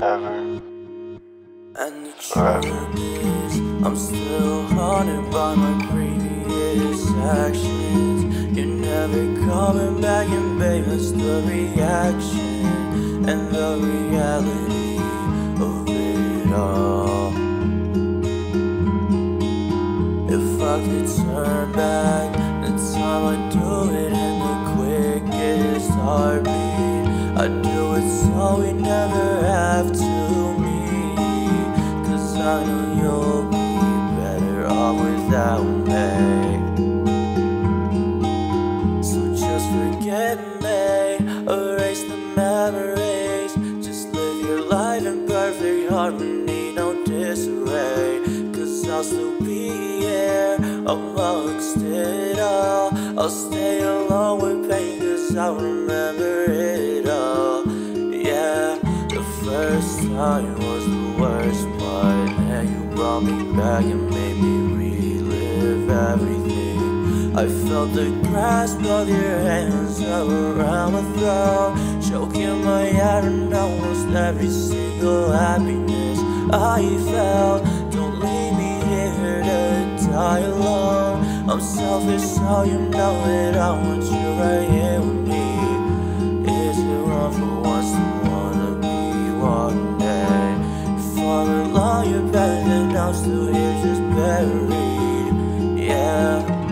ever, forever. I'm still haunted by my previous actions. You're never coming back, and babe, it's the reaction and the reality of it all. If I could turn back the time, I'd do it in the quickest heartbeat. I'd do it so we never have to meet. Cause I know you'll be better off without me. So just forget me, erase the memories. Just live your life in perfect harmony, no disarray. Cause I'll still be here amongst it all. I'll stay alone with pain, cause I'll remember it first time was the worst part. And you brought me back and made me relive everything. I felt the grasp of your hands around my throat, choking my heart and almost every single happiness I felt. Don't leave me here to die alone. I'm selfish, so you know it. I want you right here with me. Than I'm still here, just buried. Yeah.